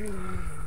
Mm.